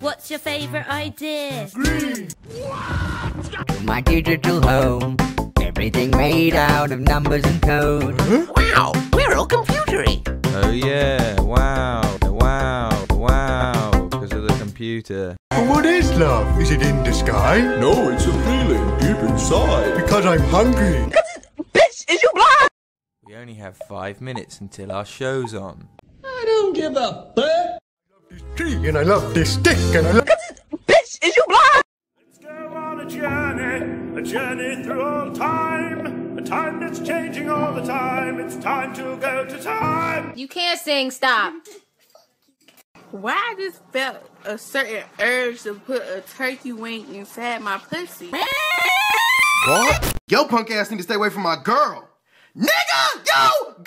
What's your favorite idea? My digital home. Everything made out of numbers and code. Wow, we're all computery. Oh yeah, wow, wow, wow, because of the computer. But what is love? Is it in the sky? No, it's a feeling deep inside. Because I'm hungry. Bitch, is you blind? We only have five minutes until our show's on. I don't give a fuck. This tree and I love this stick and I love. Bitch, is you blind? Let's go on a journey, a journey through all time, a time that's changing all the time. It's time to go to time. You can't sing, stop. Why I just felt a certain urge to put a turkey wing inside my pussy. What? Yo, punk ass need to stay away from my girl. Nigga! Yo!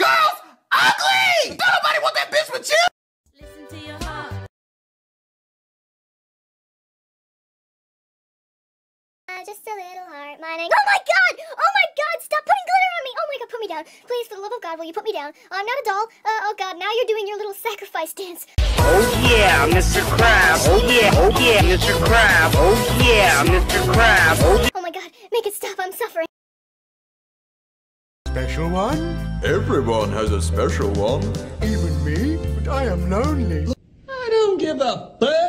Just a little heart mining. Oh my god! Oh my god! Stop putting glitter on me! Oh my god, put me down. Please, for the love of God, will you put me down? I'm not a doll. Uh, oh god, now you're doing your little sacrifice dance. Oh yeah, Mr. Krabs. Oh yeah, oh yeah, Mr. Krabs. Oh yeah, Mr. Krabs. Oh Oh my god, make it stop, I'm suffering. Special one? Everyone has a special one. Even me? But I am lonely. I don't give a fuck.